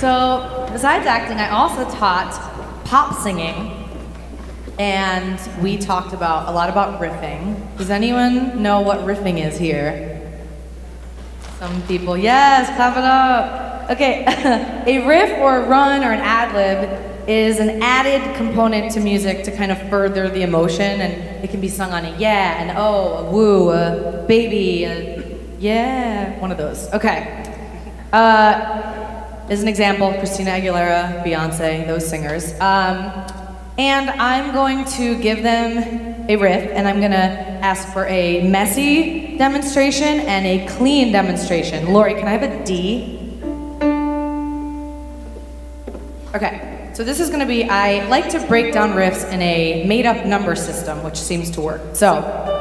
So, besides acting, I also taught pop singing. And we talked about a lot about riffing. Does anyone know what riffing is here? Some people, yes, clap it up. Okay, a riff or a run or an ad lib is an added component to music to kind of further the emotion, and it can be sung on a yeah, an oh, a woo, a baby, a yeah, one of those. Okay. Uh, as an example, Christina Aguilera, Beyonce, those singers. Um, and I'm going to give them a riff, and I'm gonna ask for a messy demonstration and a clean demonstration. Lori, can I have a D? Okay, so this is gonna be, I like to break down riffs in a made up number system, which seems to work. So,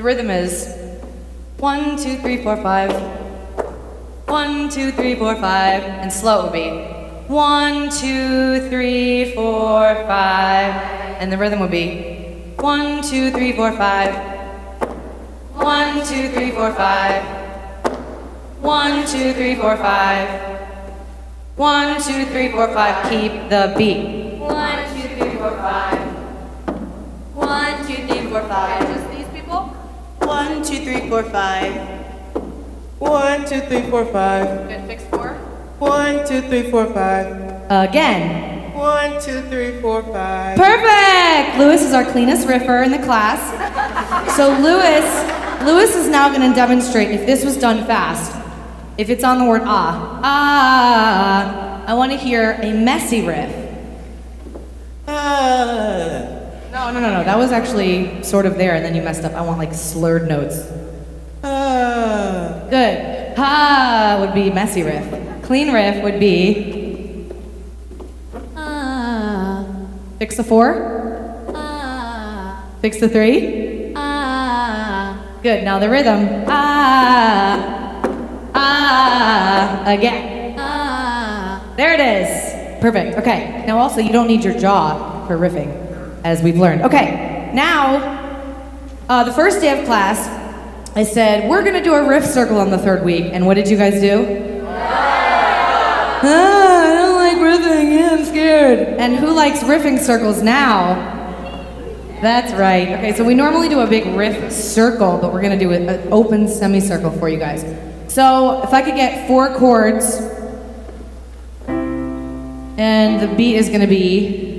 the rhythm is one, two, three, four, five. One, two, three, four, five. And slow would be one, two, three, four, five. And the rhythm would be one, two, three, four, five. One, two, three, four, five. One, two, three, four, five. One, two, three, four, five. Keep the beat. One, two, three, four, five. One, two, three, four, five. Good. Fix four. One, two, three, four, five. Again. One, two, three, four, five. Perfect! Lewis is our cleanest riffer in the class. So Lewis, Lewis is now going to demonstrate if this was done fast. If it's on the word ah, ah, I want to hear a messy riff. Ah. No, no, no, no. That was actually sort of there, and then you messed up. I want like slurred notes. Ah. Good. Ha would be messy riff. Clean riff would be. Ah. Fix the four. Ah, Fix the three. ah, Good. Now the rhythm. Ah. Ah. Again. ah. There it is. Perfect. Okay. Now also you don't need your jaw for riffing, as we've learned. Okay. Now, uh, the first day of class, I said we're gonna do a riff circle on the third week, and what did you guys do? Ah, I don't like riffing. Yeah, I'm scared. And who likes riffing circles now? That's right. Okay, so we normally do a big riff circle, but we're gonna do an open semicircle for you guys. So if I could get four chords, and the beat is gonna be.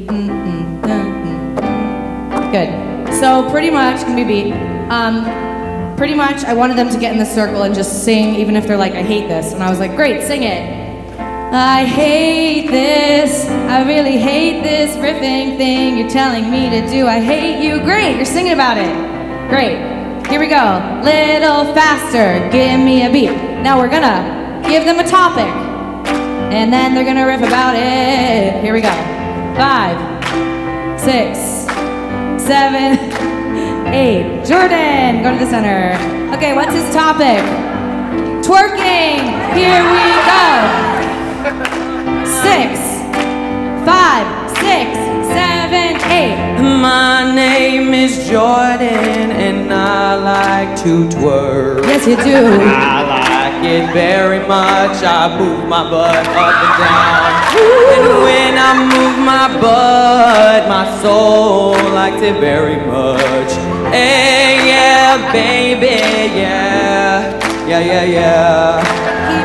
Good. So pretty much can be beat. Um, pretty much, I wanted them to get in the circle and just sing, even if they're like, "I hate this," and I was like, "Great, sing it." I hate this. I really hate this riffing thing you're telling me to do. I hate you. Great, you're singing about it. Great. Here we go. Little faster. Give me a beat. Now we're gonna give them a topic. And then they're gonna riff about it. Here we go. Five, six, seven, eight. Jordan, go to the center. Okay, what's his topic? Twerking. Here we go. Six, five, six, seven, eight. My name is Jordan and I like to twerk. Yes, you do. I like it very much. I move my butt up and down. And I move my butt, my soul liked it very much. Hey, yeah, baby, yeah. Yeah, yeah, yeah.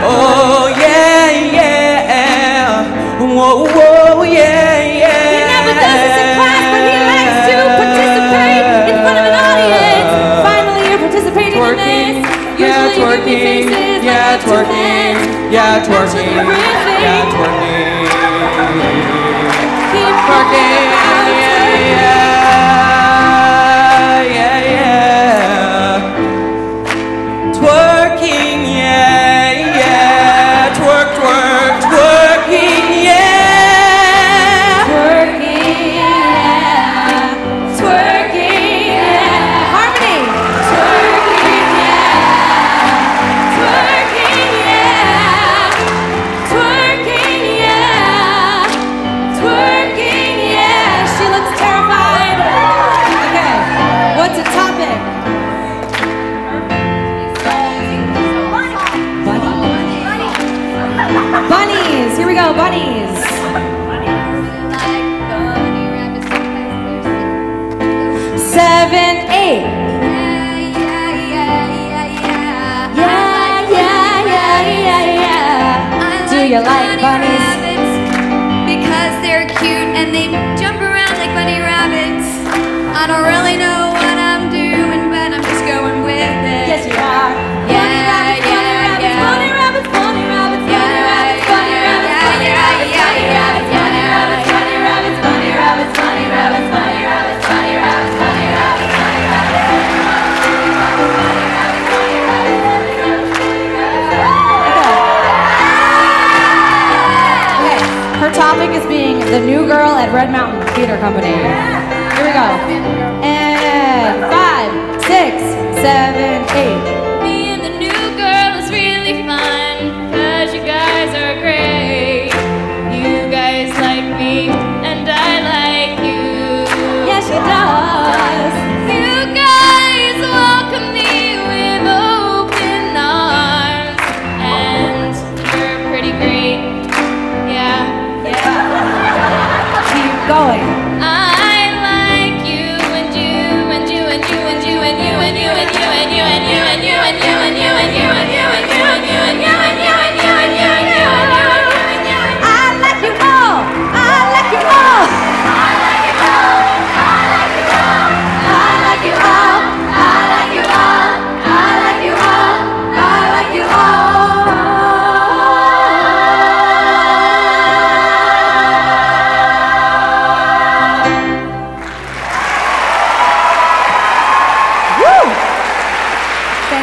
Oh, yeah, yeah. Whoa, whoa, yeah, yeah. He never does this in class, but he likes to participate in front of an audience. Finally, you're participating in this. yeah, Usually twerking, faces yeah, like twerking, yeah, That's what twerking, yeah, twerking, Keep twerking, go, buddy. the new girl at Red Mountain Theatre Company. Here we go. And five, six, seven, eight.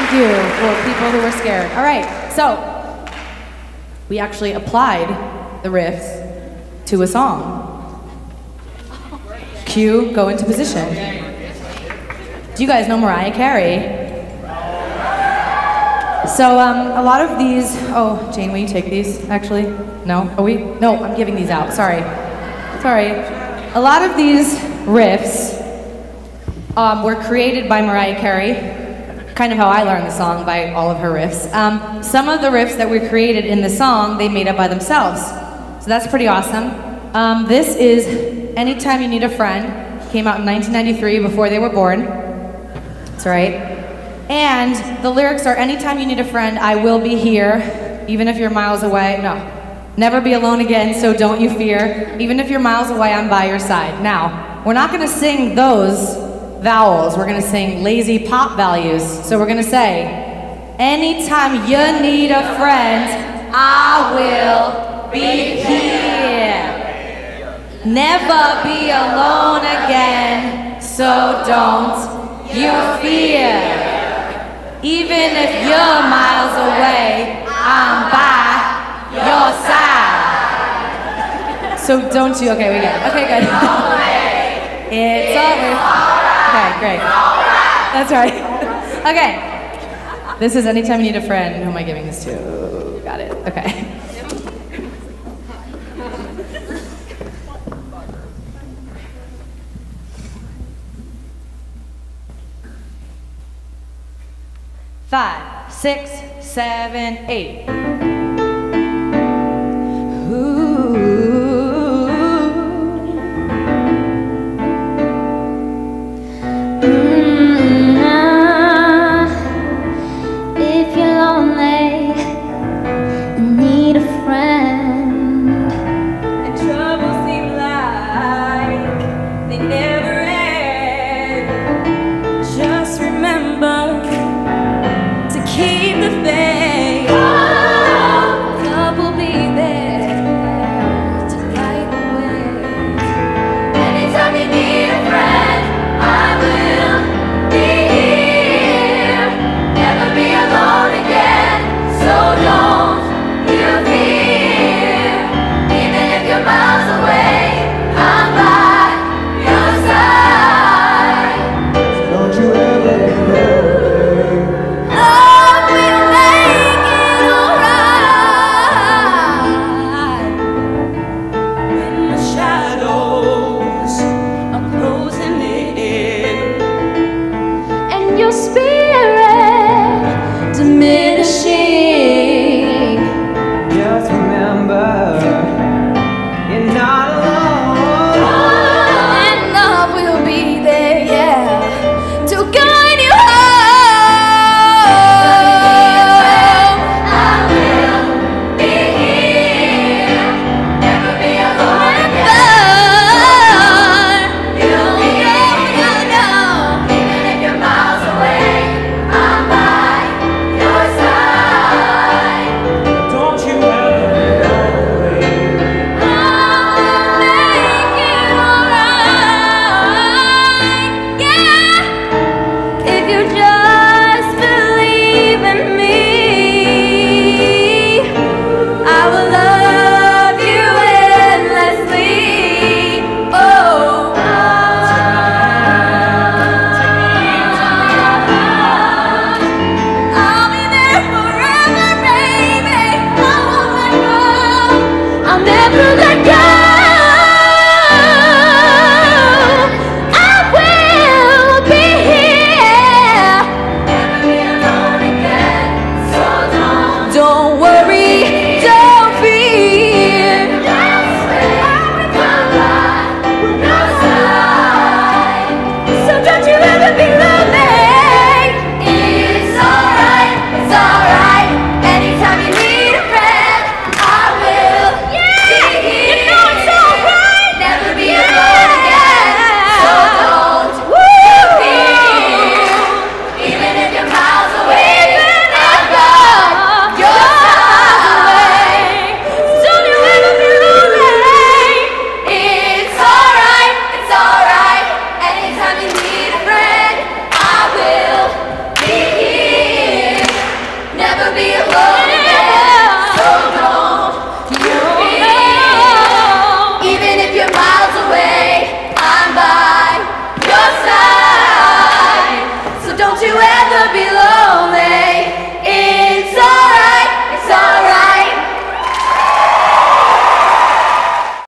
Thank you for people who were scared. All right, so we actually applied the riffs to a song. Cue, go into position. Do you guys know Mariah Carey? So um, a lot of these. Oh, Jane, will you take these? Actually, no. Are we? No, I'm giving these out. Sorry. Sorry. A lot of these riffs um, were created by Mariah Carey, kind of how I learned the song by all of her riffs. Um, some of the riffs that were created in the song, they made up by themselves. So that's pretty awesome. Um, this is Anytime You Need a Friend, came out in 1993 before they were born. That's right. And the lyrics are Anytime you need a friend, I will be here, even if you're miles away. No. Never be alone again, so don't you fear. Even if you're miles away, I'm by your side. Now, we're not going to sing those vowels. We're going to sing lazy pop values. So we're going to say, Anytime you need a friend, I will be here. Never be alone again, so don't you fear. Even if you're miles away, I'm by your side. So don't you? Okay, we get it. Okay, good. It's over. Okay, great. That's right. Okay. This is anytime you need a friend. Who am I giving this to? Got it. Okay. Five, six, seven, eight. fé.